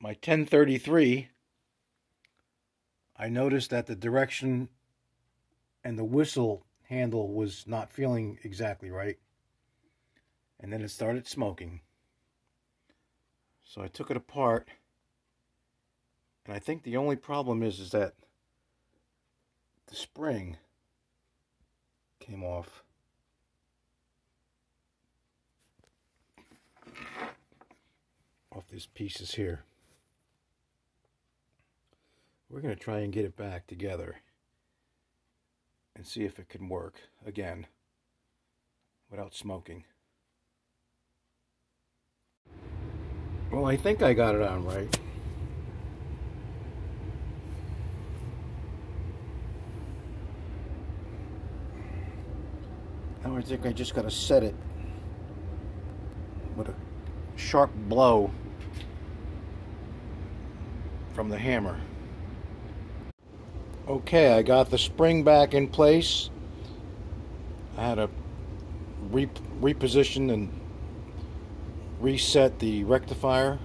my 1033, I noticed that the direction and the whistle handle was not feeling exactly right. And then it started smoking. So I took it apart. And I think the only problem is, is that the spring came off. Off these pieces here. We're going to try and get it back together and see if it can work again without smoking. Well, I think I got it on right. Now I think I just got to set it with a sharp blow from the hammer. Okay, I got the spring back in place. I had to re reposition and reset the rectifier.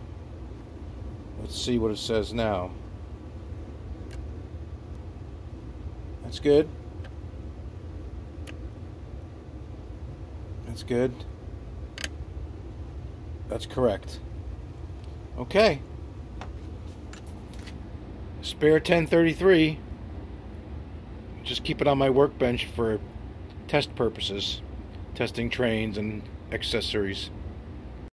Let's see what it says now. That's good. That's good. That's correct. Okay. Spare 1033. Just keep it on my workbench for test purposes. Testing trains and accessories.